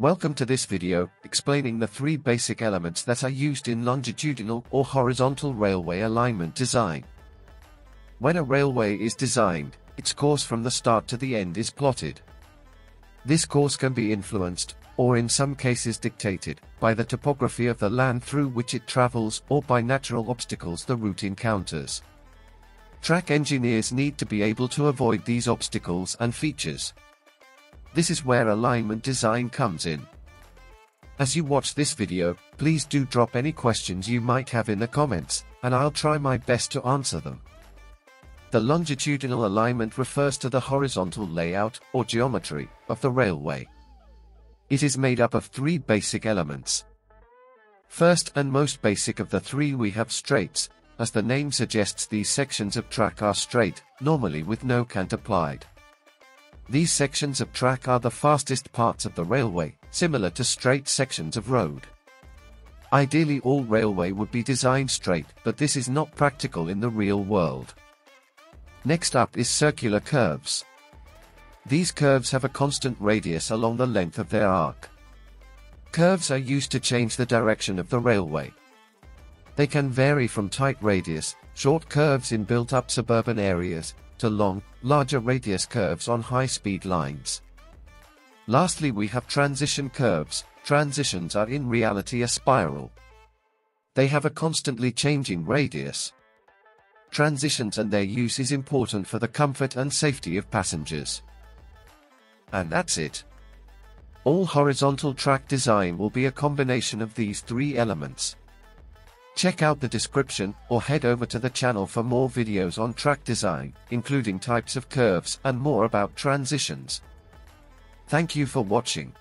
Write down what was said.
Welcome to this video, explaining the three basic elements that are used in longitudinal or horizontal railway alignment design. When a railway is designed, its course from the start to the end is plotted. This course can be influenced, or in some cases dictated, by the topography of the land through which it travels or by natural obstacles the route encounters. Track engineers need to be able to avoid these obstacles and features. This is where alignment design comes in. As you watch this video, please do drop any questions you might have in the comments, and I'll try my best to answer them. The longitudinal alignment refers to the horizontal layout, or geometry, of the railway. It is made up of three basic elements. First and most basic of the three we have straights, as the name suggests these sections of track are straight, normally with no cant applied. These sections of track are the fastest parts of the railway, similar to straight sections of road. Ideally all railway would be designed straight, but this is not practical in the real world. Next up is circular curves. These curves have a constant radius along the length of their arc. Curves are used to change the direction of the railway. They can vary from tight radius, short curves in built-up suburban areas, to long, larger radius curves on high-speed lines. Lastly we have transition curves, transitions are in reality a spiral. They have a constantly changing radius. Transitions and their use is important for the comfort and safety of passengers. And that's it. All horizontal track design will be a combination of these three elements. Check out the description or head over to the channel for more videos on track design, including types of curves and more about transitions. Thank you for watching.